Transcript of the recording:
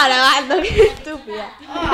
I grabando, qué estúpida. Ah.